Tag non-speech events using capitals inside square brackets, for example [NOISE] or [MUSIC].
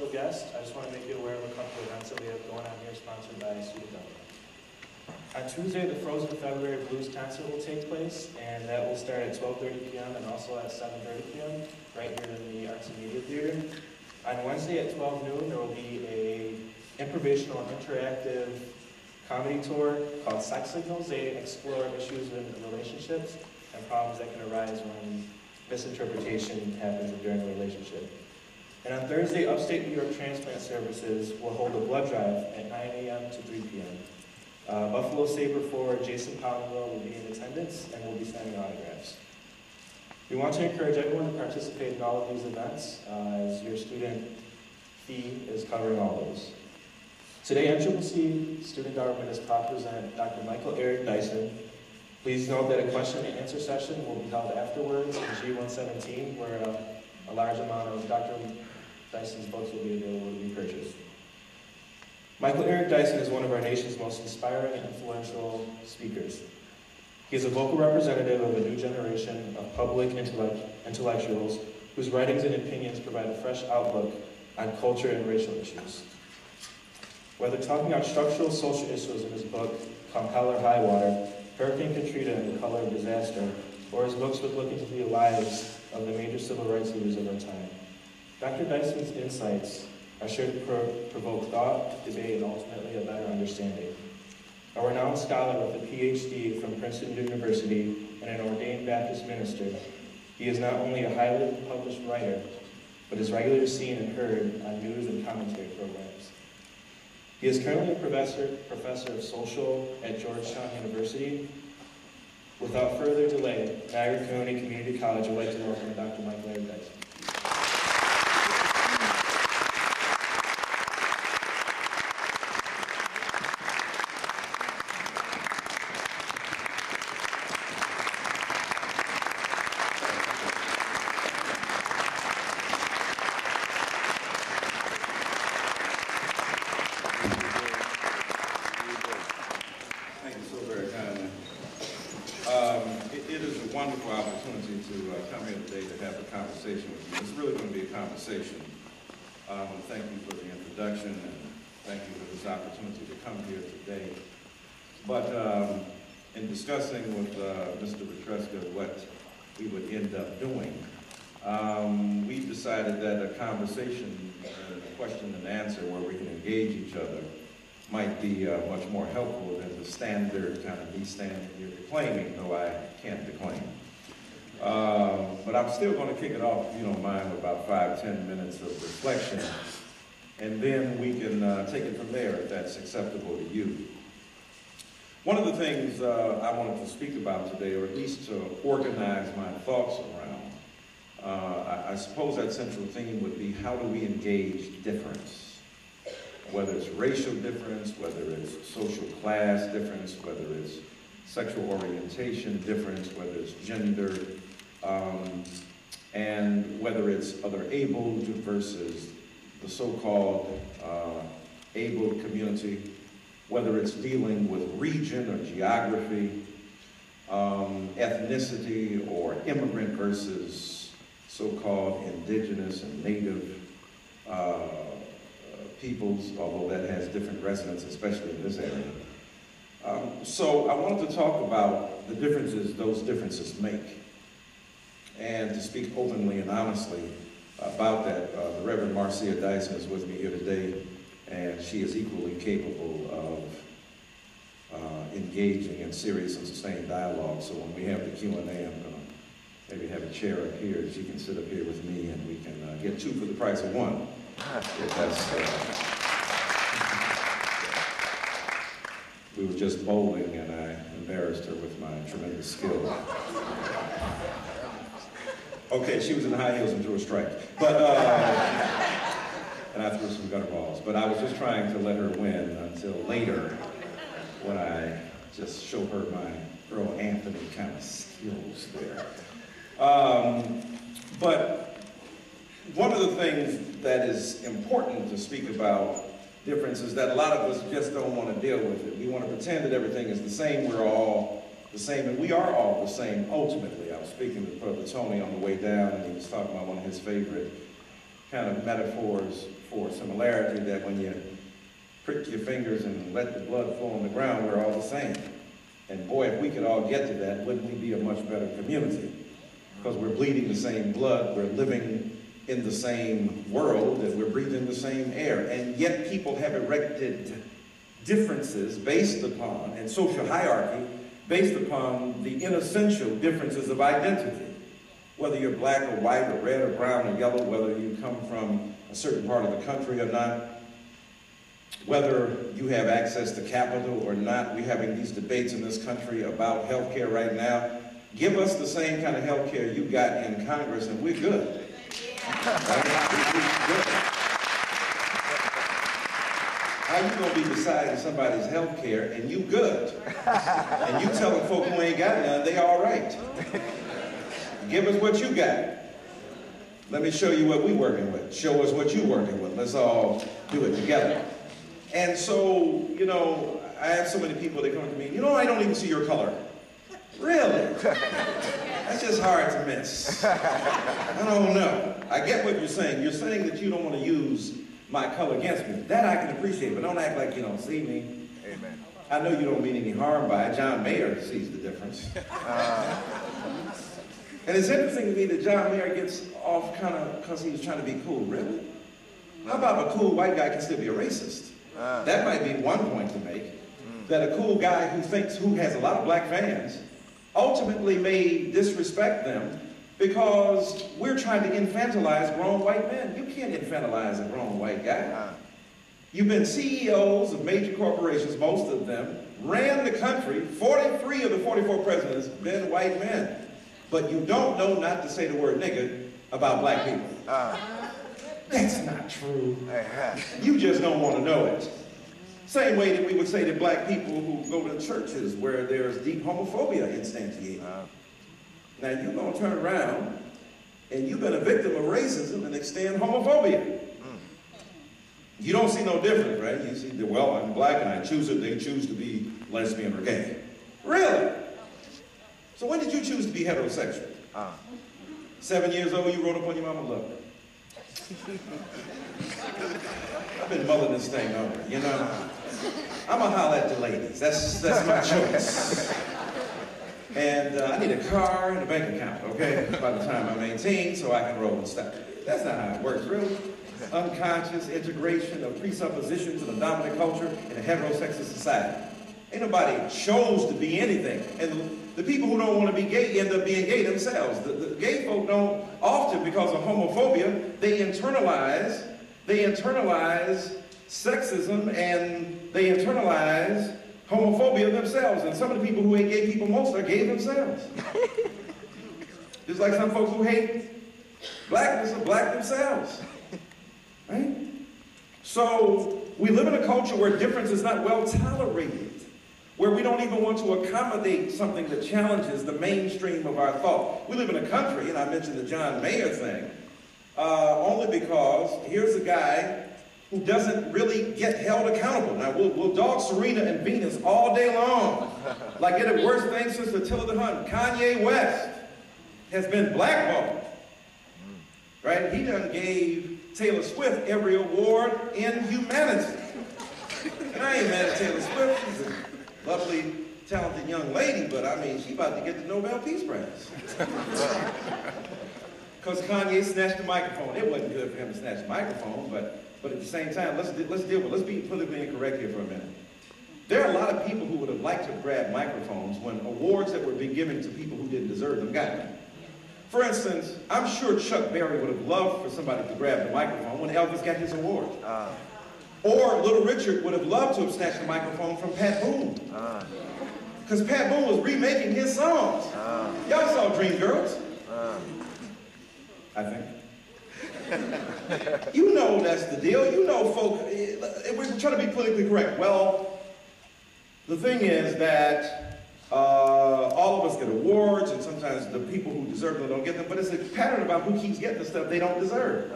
special guest, I just want to make you aware of a couple of events that we have going on here sponsored by Student Government. On Tuesday, the Frozen February Blues concert will take place, and that will start at 12:30 p.m. and also at 7:30 p.m. right here in the Arts and Media Theater. On Wednesday at 12 noon, there will be a improvisational interactive comedy tour called Sex Signals. They explore issues in relationships and problems that can arise when misinterpretation happens during a relationship. And on Thursday, Upstate New York Transplant Services will hold a blood drive at 9 a.m. to 3 p.m. Uh, Buffalo Sabre forward Jason Pominville will be in attendance and will be signing autographs. We want to encourage everyone to participate in all of these events uh, as your student fee is covering all those. Today, NCCC Student Government is proud to present Dr. Michael Eric Dyson. Please note that a question and answer session will be held afterwards in G117 where a large amount of Dr. Dyson's books will be available to be purchased. Michael Eric Dyson is one of our nation's most inspiring and influential speakers. He is a vocal representative of a new generation of public intellect intellectuals whose writings and opinions provide a fresh outlook on culture and racial issues. Whether talking on structural social issues in his book, Come Hell or High Water, Hurricane Katrina and the Color of Disaster, or his books with looking into the lives of the major civil rights leaders of our time. Dr. Dyson's insights are sure to pro provoke thought, debate, and ultimately a better understanding. A renowned scholar with a PhD from Princeton University and an ordained Baptist minister, he is not only a highly published writer, but is regularly seen and heard on news and commentary programs. He is currently a professor, professor of social at Georgetown University. Without further delay, Niagara County Community College would like to welcome Dr. Michael Dyson. Thank you so very kindly. Um, it, it is a wonderful opportunity to uh, come here today to have a conversation with you. It's really to conversation. Um, and thank you for the introduction and thank you for this opportunity to come here today. But um, in discussing with uh, Mr. Petruska what we would end up doing, um, we decided that a conversation, a question and answer where we can engage each other might be uh, much more helpful than the standard kind of me standing here declaiming, though I can't declaim. Uh, but I'm still going to kick it off, if you don't mind, with about five, ten minutes of reflection. And then we can uh, take it from there if that's acceptable to you. One of the things uh, I wanted to speak about today, or at least to organize my thoughts around, uh, I, I suppose that central theme would be how do we engage difference? whether it's racial difference, whether it's social class difference, whether it's sexual orientation difference, whether it's gender, um, and whether it's other abled versus the so-called uh, abled community, whether it's dealing with region or geography, um, ethnicity or immigrant versus so-called indigenous and native uh, peoples, although that has different resonance, especially in this area. Um, so I wanted to talk about the differences those differences make, and to speak openly and honestly about that. Uh, the Reverend Marcia Dyson is with me here today, and she is equally capable of uh, engaging in serious and sustained dialogue. So when we have the Q&A, I'm going to maybe have a chair up here. She can sit up here with me, and we can uh, get two for the price of one. That's, uh, we were just bowling and I embarrassed her with my tremendous skill. Okay, she was in high heels and drew a strike. But, uh, [LAUGHS] and I threw some gutter balls. But I was just trying to let her win until later when I just show her my Earl Anthony kind of skills there. Um, but one of the things that is important to speak about difference is that a lot of us just don't want to deal with it. We want to pretend that everything is the same. We're all the same, and we are all the same ultimately. I was speaking with Brother Tony on the way down, and he was talking about one of his favorite kind of metaphors for similarity that when you prick your fingers and let the blood flow on the ground, we're all the same. And boy, if we could all get to that, wouldn't we be a much better community? Because we're bleeding the same blood, we're living in the same world, and we're breathing the same air. And yet people have erected differences based upon, and social hierarchy, based upon the inessential differences of identity. Whether you're black or white or red or brown or yellow, whether you come from a certain part of the country or not, whether you have access to capital or not. We're having these debates in this country about health care right now. Give us the same kind of health care you got in Congress and we're good. How you gonna be deciding somebody's health care and you good? And you telling folk who ain't got none, they all right. Give us what you got. Let me show you what we working with. Show us what you working with. Let's all do it together. And so, you know, I have so many people that come to me, you know, I don't even see your color. Really? That's just hard to miss. I don't know. I get what you're saying. You're saying that you don't want to use my color against me. That I can appreciate, but don't act like you don't see me. Amen. I know you don't mean any harm by it. John Mayer sees the difference. [LAUGHS] Uh, And it's interesting to me that John Mayer gets off kind of because he was trying to be cool. Really? How about a cool white guy can still be a racist? uh, That might be one point to make. That a cool guy who thinks, who has a lot of black fans, ultimately may disrespect them because we're trying to infantilize grown white men. You can't infantilize a grown white guy. You've been CEOs of major corporations, most of them, ran the country. 43 of the 44 presidents been white men. But you don't know not to say the word nigger about black people. uh, That's not true. You just don't want to know it. Same way that we would say that black people who go to churches where there's deep homophobia instantiated. uh, Now you're going to turn around and you've been a victim of racism and extend homophobia. You don't see no difference, right? You see well, I'm black and I choose it, they choose to be lesbian or gay. Really? So when did you choose to be heterosexual? uh. Seven years old, you wrote up on your mama look. I've been mulling this thing over, you know. I'm gonna holler at the ladies. That's that's my choice. [LAUGHS] And uh, I need a car and a bank account, okay, by the time I'm 18, so I can roll and stuff. That's not how it works, really. Unconscious integration of presuppositions of a dominant culture in a heterosexual society. Ain't nobody chose to be anything. And the people who don't want to be gay end up being gay themselves. The, the gay folk don't often, because of homophobia, they internalize, they internalize sexism and they internalize homophobia themselves. And some of the people who hate gay people most are gay themselves. [LAUGHS] Just like some folks who hate blackness are black themselves. Right? So we live in a culture where difference is not well tolerated, where we don't even want to accommodate something that challenges the mainstream of our thought. We live in a country, and I mentioned the John Mayer thing, uh, only because here's a guy who doesn't really get held accountable. Now, we'll, we'll dog Serena and Venus all day long, like it the worst thing since Attila the Hun. Kanye West has been blackballed, right? He done gave Taylor Swift every award in humanity. And I ain't mad at Taylor Swift. She's a lovely, talented young lady, but I mean, she about to get the Nobel Peace Prize. [LAUGHS] Because Kanye snatched the microphone. It wasn't good for him to snatch the microphone, but, but at the same time, let's, let's deal with, let's be politically incorrect here for a minute. There are a lot of people who would have liked to grab microphones when awards that were being given to people who didn't deserve them got them. For instance, I'm sure Chuck Berry would have loved for somebody to grab the microphone when Elvis got his award. Uh, Or Little Richard would have loved to have snatched the microphone from Pat Boone. uh, Because Pat Boone was remaking his songs. uh, Y'all saw Dreamgirls, uh. I think. [LAUGHS] [LAUGHS] you know that's the deal. You know folk, eh, we're trying to be politically correct. Well, the thing is that uh, all of us get awards, and sometimes the people who deserve them don't get them, but it's a pattern about who keeps getting the stuff they don't deserve.